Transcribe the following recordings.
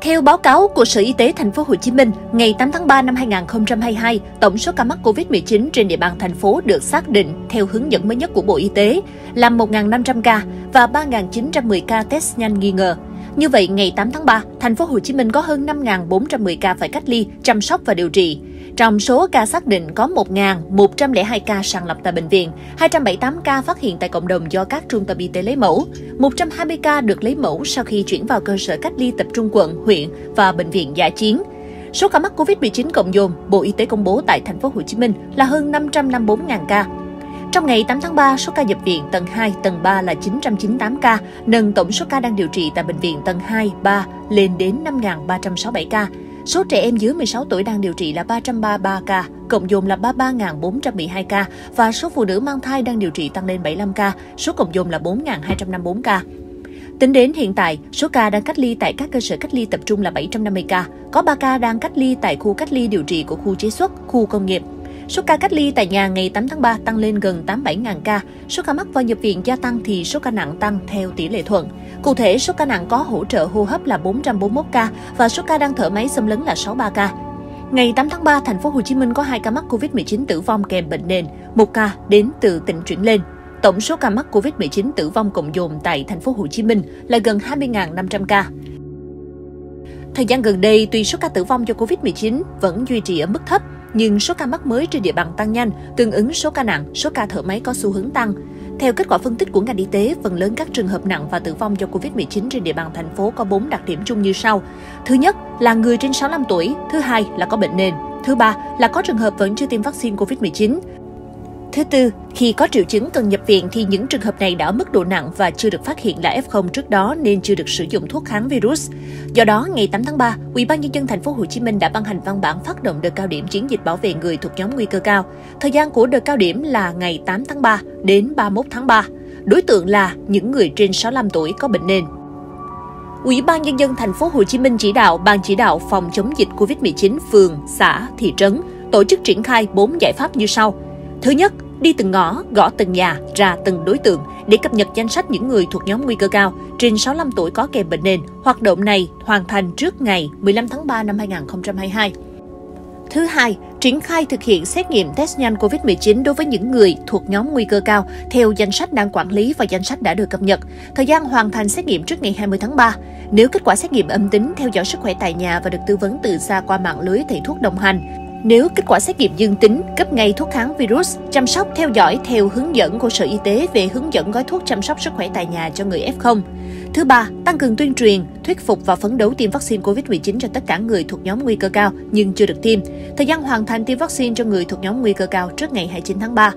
Theo báo cáo của Sở Y tế Thành phố Hồ Chí Minh, ngày 8 tháng 3 năm 2022, tổng số ca mắc Covid-19 trên địa bàn thành phố được xác định theo hướng dẫn mới nhất của Bộ Y tế là 1.500 ca và 3.910 ca test nhanh nghi ngờ. Như vậy, ngày 8 tháng 3, thành phố Hồ Chí Minh có hơn 5.410 ca phải cách ly, chăm sóc và điều trị. Trong số ca xác định có 1.102 ca sàng lọc tại bệnh viện, 278 ca phát hiện tại cộng đồng do các trung tâm y tế lấy mẫu, 120 ca được lấy mẫu sau khi chuyển vào cơ sở cách ly tập trung quận, huyện và bệnh viện giả chiến. Số ca mắc Covid-19 cộng dồn, Bộ Y tế công bố tại thành phố Hồ Chí Minh là hơn 554.000 ca. Trong ngày 8 tháng 3, số ca nhập viện tầng 2, tầng 3 là 998 ca, nâng tổng số ca đang điều trị tại bệnh viện tầng 2, 3 lên đến 5.367 ca. Số trẻ em dưới 16 tuổi đang điều trị là 333 ca, cộng dồn là 33.412 ca và số phụ nữ mang thai đang điều trị tăng lên 75 ca, số cộng dồn là 4.254 ca. Tính đến hiện tại, số ca đang cách ly tại các cơ sở cách ly tập trung là 750 ca, có 3 ca đang cách ly tại khu cách ly điều trị của khu chế xuất, khu công nghiệp. Số ca cách ly tại nhà ngày 8 tháng 3 tăng lên gần 87.000 ca. Số ca mắc và nhập viện gia tăng thì số ca nặng tăng theo tỷ lệ thuận. Cụ thể, số ca nặng có hỗ trợ hô hấp là 441 ca và số ca đang thở máy xâm lấn là 63 ca. Ngày 8 tháng 3, thành phố Hồ Chí Minh có 2 ca mắc Covid-19 tử vong kèm bệnh nền, một ca đến từ tỉnh chuyển lên. Tổng số ca mắc Covid-19 tử vong cộng dồn tại thành phố Hồ Chí Minh là gần 20.500 ca. Thời gian gần đây, tuy số ca tử vong do Covid-19 vẫn duy trì ở mức thấp, nhưng số ca mắc mới trên địa bàn tăng nhanh, tương ứng số ca nặng, số ca thở máy có xu hướng tăng. Theo kết quả phân tích của ngành y tế, phần lớn các trường hợp nặng và tử vong do Covid-19 trên địa bàn thành phố có 4 đặc điểm chung như sau. Thứ nhất là người trên 65 tuổi, thứ hai là có bệnh nền, thứ ba là có trường hợp vẫn chưa tiêm vaccine Covid-19. Thứ tư, khi có triệu chứng cần nhập viện thì những trường hợp này đã ở mức độ nặng và chưa được phát hiện là F0 trước đó nên chưa được sử dụng thuốc kháng virus. Do đó, ngày 8 tháng 3, Ủy ban nhân dân thành phố Hồ Chí Minh đã ban hành văn bản phát động đợt cao điểm chiến dịch bảo vệ người thuộc nhóm nguy cơ cao. Thời gian của đợt cao điểm là ngày 8 tháng 3 đến 31 tháng 3. Đối tượng là những người trên 65 tuổi có bệnh nền, Ủy ban nhân dân thành phố Hồ Chí Minh chỉ đạo ban chỉ đạo phòng chống dịch COVID-19 phường, xã, thị trấn tổ chức triển khai 4 giải pháp như sau. Thứ nhất, đi từng ngõ, gõ từng nhà, ra từng đối tượng để cập nhật danh sách những người thuộc nhóm nguy cơ cao trên 65 tuổi có kèm bệnh nền. Hoạt động này hoàn thành trước ngày 15 tháng 3 năm 2022. Thứ hai, triển khai thực hiện xét nghiệm test nhanh COVID-19 đối với những người thuộc nhóm nguy cơ cao theo danh sách đang quản lý và danh sách đã được cập nhật. Thời gian hoàn thành xét nghiệm trước ngày 20 tháng 3. Nếu kết quả xét nghiệm âm tính, theo dõi sức khỏe tại nhà và được tư vấn từ xa qua mạng lưới thầy thuốc đồng hành. Nếu kết quả xét nghiệm dương tính, cấp ngay thuốc kháng virus, chăm sóc theo dõi theo hướng dẫn của Sở Y tế về hướng dẫn gói thuốc chăm sóc sức khỏe tại nhà cho người F0. Thứ ba, tăng cường tuyên truyền, thuyết phục và phấn đấu tiêm vaccine COVID-19 cho tất cả người thuộc nhóm nguy cơ cao nhưng chưa được tiêm. Thời gian hoàn thành tiêm vaccine cho người thuộc nhóm nguy cơ cao trước ngày 29 tháng 3.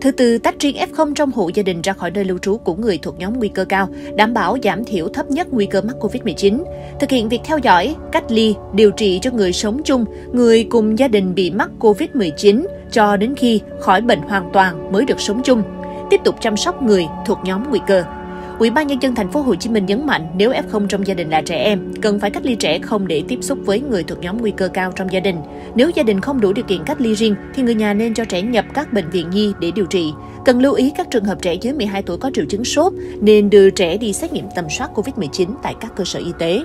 Thứ tư, tách riêng F0 trong hộ gia đình ra khỏi nơi lưu trú của người thuộc nhóm nguy cơ cao, đảm bảo giảm thiểu thấp nhất nguy cơ mắc COVID-19. Thực hiện việc theo dõi, cách ly, điều trị cho người sống chung, người cùng gia đình bị mắc COVID-19 cho đến khi khỏi bệnh hoàn toàn mới được sống chung. Tiếp tục chăm sóc người thuộc nhóm nguy cơ. Ủy ban nhân dân thành phố Hồ Chí Minh nhấn mạnh nếu F0 trong gia đình là trẻ em, cần phải cách ly trẻ không để tiếp xúc với người thuộc nhóm nguy cơ cao trong gia đình. Nếu gia đình không đủ điều kiện cách ly riêng thì người nhà nên cho trẻ nhập các bệnh viện nhi để điều trị. Cần lưu ý các trường hợp trẻ dưới 12 tuổi có triệu chứng sốt nên đưa trẻ đi xét nghiệm tầm soát COVID-19 tại các cơ sở y tế.